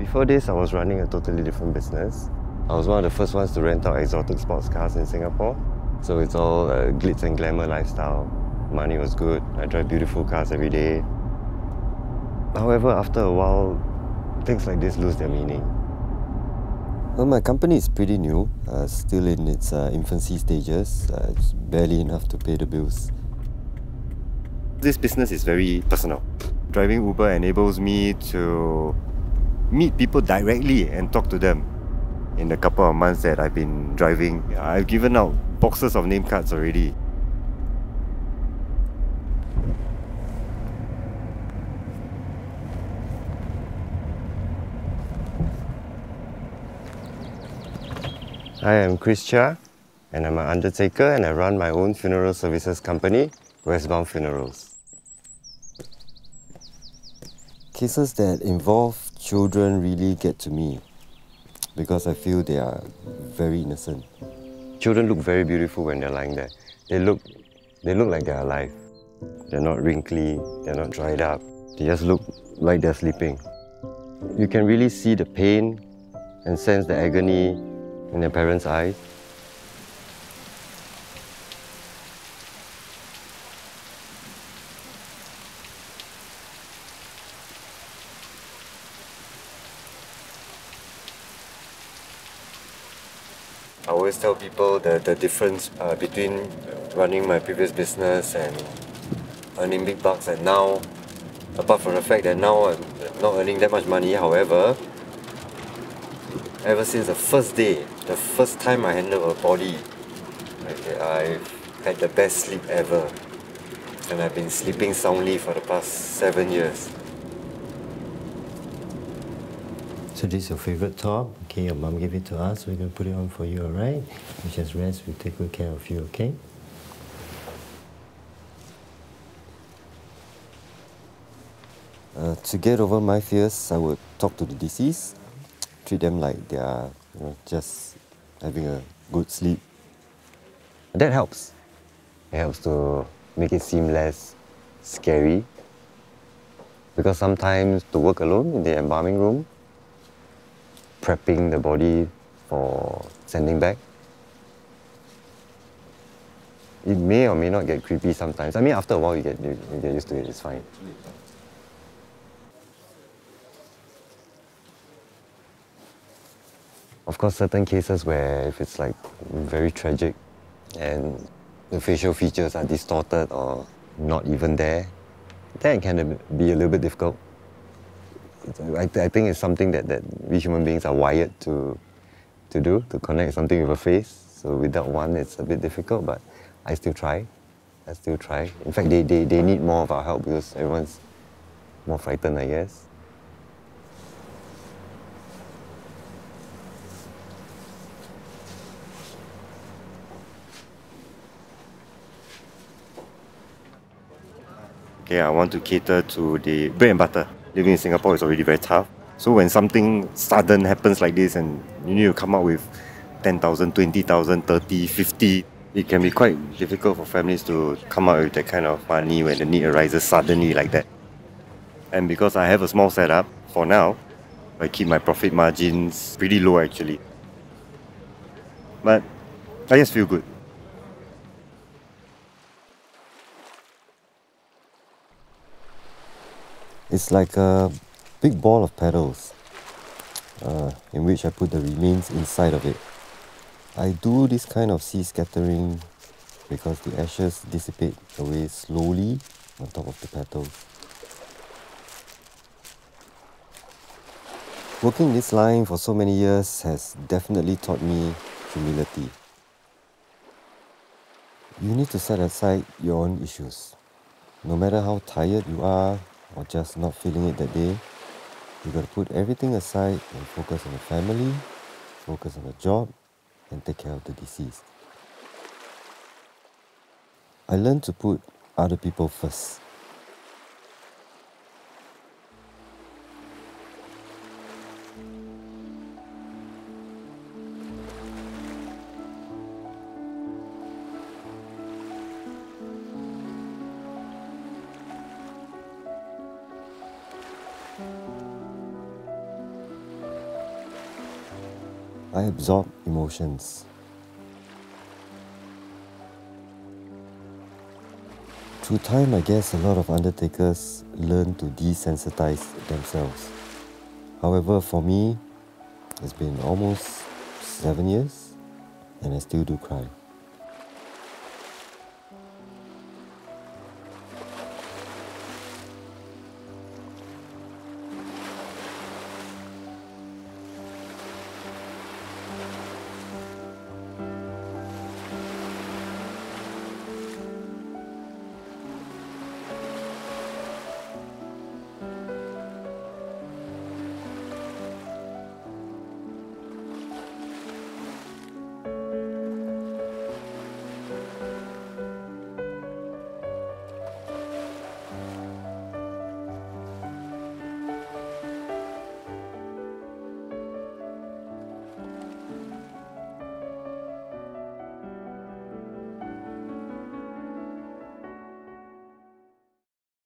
Before this, I was running a totally different business. I was one of the first ones to rent out exotic sports cars in Singapore. So it's all a glitz and glamour lifestyle. Money was good. I drive beautiful cars every day. However, after a while, things like this lose their meaning. Well, my company is pretty new, uh, still in its uh, infancy stages. Uh, it's barely enough to pay the bills. This business is very personal. Driving Uber enables me to meet people directly and talk to them. In the couple of months that I've been driving, I've given out boxes of name cards already. I am Chris Cheah and I'm an undertaker and I run my own funeral services company, Westbound Funerals. Cases that involve children really get to me because I feel they are very innocent. Children look very beautiful when they're lying there. They look, they look like they're alive. They're not wrinkly, they're not dried up. They just look like they're sleeping. You can really see the pain and sense the agony in their parents' eyes. I always tell people the, the difference uh, between running my previous business and earning big bucks and now, apart from the fact that now I'm not earning that much money, however, ever since the first day, the first time I handled a body, I've had the best sleep ever. And I've been sleeping soundly for the past seven years. So this is your favorite top. Okay, your mom gave it to us. We're gonna put it on for you, alright? You just rest, we'll take good care of you, okay? Uh, to get over my fears, I would talk to the deceased, treat them like they are you know, just having a good sleep. That helps. It helps to make it seem less scary. Because sometimes to work alone in the embalming room, prepping the body for sending back, it may or may not get creepy sometimes. I mean, after a while, you get, you, get used to it, it's fine. Of course, certain cases where if it's like very tragic and the facial features are distorted or not even there, then it can be a little bit difficult. I, I think it's something that, that we human beings are wired to, to do, to connect something with a face. So without one, it's a bit difficult, but I still try. I still try. In fact, they, they, they need more of our help because everyone's more frightened, I guess. Okay, I want to cater to the bread and butter. Living in Singapore is already very tough. So when something sudden happens like this and you need to come up with 10,000, 20,000, 30, 50, it can be quite difficult for families to come up with that kind of money when the need arises suddenly like that. And because I have a small setup, for now, I keep my profit margins pretty low actually. But I just feel good. It's like a big ball of petals uh, in which I put the remains inside of it. I do this kind of sea scattering because the ashes dissipate away slowly on top of the petals. Working this line for so many years has definitely taught me humility. You need to set aside your own issues. No matter how tired you are or just not feeling it that day, you gotta put everything aside and focus on the family, focus on the job, and take care of the deceased. I learned to put other people first. I absorb emotions. Through time, I guess a lot of undertakers learn to desensitize themselves. However, for me, it's been almost seven years and I still do cry.